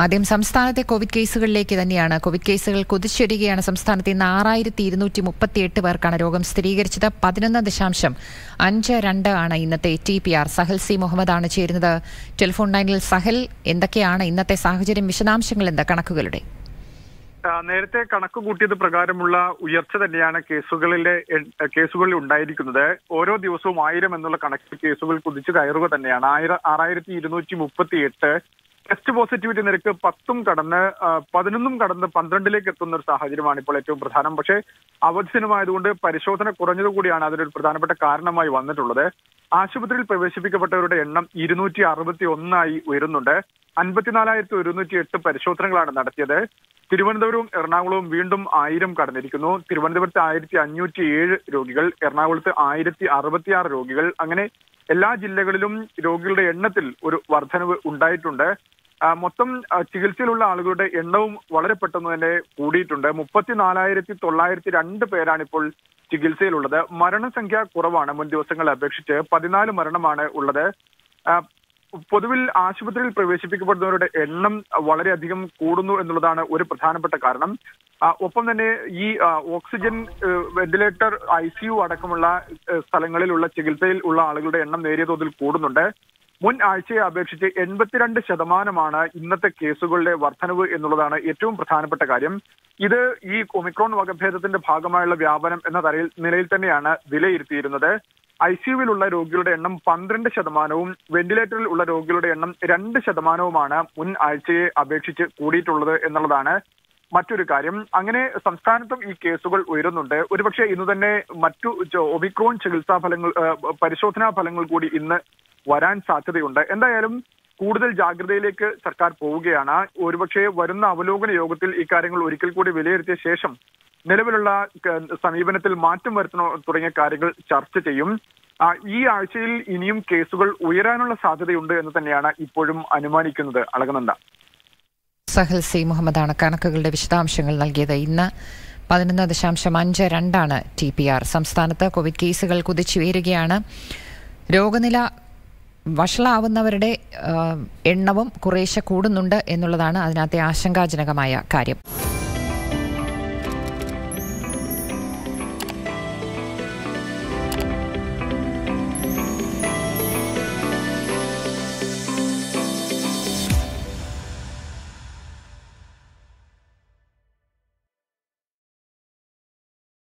ആദ്യം സംസ്ഥാനത്തെ കോവിഡ് കേസുകളിലേക്ക് തന്നെയാണ്. കോവിഡ് കേസുകൾ കുതിച്ചൊരുകയാണ് സംസ്ഥാനത്ത് ഇന്ന് ആറായിരത്തി ഇരുന്നൂറ്റി മുപ്പത്തിയെട്ട് പേർക്കാണ് രോഗം സ്ഥിരീകരിച്ചത്. പതിനൊന്ന് ദശാംശം അഞ്ച് രണ്ട് ആണ് ഇന്നത്തെ T P R. Sahal C Muhammad ആണ് ചേരുന്നത്. ടെലിഫോൺ ലൈനിൽ സഹൽ എന്തൊക്കെയാണ് ഇന്നത്തെ സാഹചര്യം? വിശദാംശങ്ങൾ എന്താ? കണക്കുകളുടെ. നേരത്തെ കണക്ക് കൂട്ടിയത് പ്രകാരമുള്ള ഉയർച്ച തന്നെയാണ് കേസുകളിലെ കേസുകളിൽ ഉണ്ടായിരിക്കുന്നത്. ഓരോ ദിവസവും ആയിരം എന്നുള്ള കണക്കിൽ കേസുകൾ കുതിച്ചു കയറുക തന്നെയാണ്. ആയിരം ആറായിരത്തി ഇരുന്നൂറ്റി മുപ്പത്തി എട്ട് ടെസ്റ്റ് പോസിറ്റിവിറ്റി നിരക്ക് പത്തും കടന്ന് പതിനൊന്നും കടന്ന് പന്ത്രണ്ടിലേക്ക് എത്തുന്ന ഒരു സാഹചര്യമാണ് ഇപ്പോൾ ഏറ്റവും പ്രധാനം. പക്ഷേ അവധി ദിനമായതുകൊണ്ട് പരിശോധന കുറഞ്ഞതുകൂടിയാണ് അതിനൊരു പ്രധാനപ്പെട്ട കാരണമായി വന്നിട്ടുള്ളത്. ആശുപത്രിയിൽ പ്രവേശിപ്പിക്കപ്പെട്ടവരുടെ എണ്ണം ഇരുന്നൂറ്റി അറുപത്തി ഒന്നായി ഉയരുന്നുണ്ട്. അൻപത്തിനാലായിരത്തി ഒരുന്നൂറ്റി എട്ട് പരിശോധനകളാണ് നടത്തിയത്. തിരുവനന്തപുരവും എറണാകുളവും വീണ്ടും ആയിരം കടന്നിരിക്കുന്നു. തിരുവനന്തപുരത്ത് ആയിരത്തി അഞ്ഞൂറ്റി ഏഴ് രോഗികൾ എറണാകുളത്ത് ആയിരത്തി അറുപത്തിയാറ് രോഗികൾ. അങ്ങനെ എല്ലാ ജില്ലകളിലും രോഗികളുടെ എണ്ണത്തിൽ ഒരു വർധനവ് ഉണ്ടായിട്ടുണ്ട്. മൊത്തം ചികിത്സയിലുള്ള ആളുകളുടെ എണ്ണവും വളരെ പെട്ടെന്ന് തന്നെ കൂടിയിട്ടുണ്ട്. മുപ്പത്തിനാലായിരത്തി തൊള്ളായിരത്തി രണ്ട് പേരാണ് ഇപ്പോൾ ചികിത്സയിലുള്ളത്. മരണസംഖ്യ കുറവാണ് മുൻ ദിവസങ്ങളെ അപേക്ഷിച്ച്. പതിനാല് മരണമാണ് ഉള്ളത്. പൊതുവിൽ ആശുപത്രിയിൽ പ്രവേശിപ്പിക്കപ്പെടുന്നവരുടെ എണ്ണം വളരെയധികം കൂടുന്നു എന്നുള്ളതാണ് ഒരു പ്രധാനപ്പെട്ട കാരണം. ഒപ്പം തന്നെ ഈ oxygen ventilator I C U അടക്കമുള്ള സ്ഥലങ്ങളിലുള്ള ചികിത്സയിൽ ഉള്ള ആളുകളുടെ എണ്ണം നേരിയ തോതിൽ കൂടുന്നുണ്ട്. മുൻ ആഴ്ചയെ അപേക്ഷിച്ച് എൺപത്തിരണ്ട് ശതമാനമാണ് ഇന്നത്തെ കേസുകളുടെ വർധനവ് എന്നുള്ളതാണ് ഏറ്റവും പ്രധാനപ്പെട്ട കാര്യം. ഇത് ഈ ഒമിക്രോൺ വകഭേദത്തിന്റെ ഭാഗമായുള്ള വ്യാപനം എന്ന തരയിൽ നിലയിൽ തന്നെയാണ് വിലയിരുത്തിയിരുന്നത്. ഐ സിയുവിലുള്ള രോഗികളുടെ എണ്ണം പന്ത്രണ്ട് ശതമാനവും വെന്റിലേറ്ററിൽ ഉള്ള രോഗികളുടെ എണ്ണം രണ്ട് ശതമാനവുമാണ് മുൻ ആഴ്ചയെ അപേക്ഷിച്ച് കൂടിയിട്ടുള്ളത് എന്നുള്ളതാണ് മറ്റൊരു കാര്യം. അങ്ങനെ സംസ്ഥാനത്തും ഈ കേസുകൾ ഉയരുന്നുണ്ട്. ഒരുപക്ഷെ ഇന്ന് തന്നെ മറ്റു ഒമിക്രോൺ ചികിത്സാ ഫലങ്ങൾ പരിശോധനാ ഫലങ്ങൾ കൂടി ഇന്ന് വരാൻ സാധ്യതയുണ്ട്. എന്തായാലും കൂടുതൽ ജാഗ്രതയിലേക്ക് സർക്കാർ പോവുകയാണ്. ഒരുപക്ഷെ വരുന്ന അവലോകന യോഗത്തിൽ ഇക്കാര്യങ്ങൾ ഒരിക്കൽ കൂടി വിലയിരുത്തിയ ശേഷം നിലവിലുള്ള സമീപനത്തിൽ മാറ്റം വരുത്തണോ തുടങ്ങിയ കാര്യങ്ങൾ ചർച്ച ചെയ്യും. ഈ ആഴ്ചയിൽ ഇനിയും കേസുകൾ ഉയരാനുള്ള സാധ്യതയുണ്ട് എന്ന് തന്നെയാണ് ഇപ്പോഴും അനുമാനിക്കുന്നത്. അളകനന്ദ. സഹൽ സി മുഹമ്മദാണ് കണക്കുകളുടെ വിശദാംശങ്ങൾ നൽകിയത്. ഇന്ന് പതിനൊന്ന് ദശാംശം അഞ്ച് രണ്ടാണ് ടി പി ആർ. സംസ്ഥാനത്ത് കോവിഡ് കേസുകൾ കുതിച്ചുയരുകയാണ്. രോഗനില വഷളാവുന്നവരുടെ എണ്ണവും കുറേശ്ശെ കൂടുന്നുണ്ട് എന്നുള്ളതാണ് അതിനകത്തെ ആശങ്കാജനകമായ കാര്യം.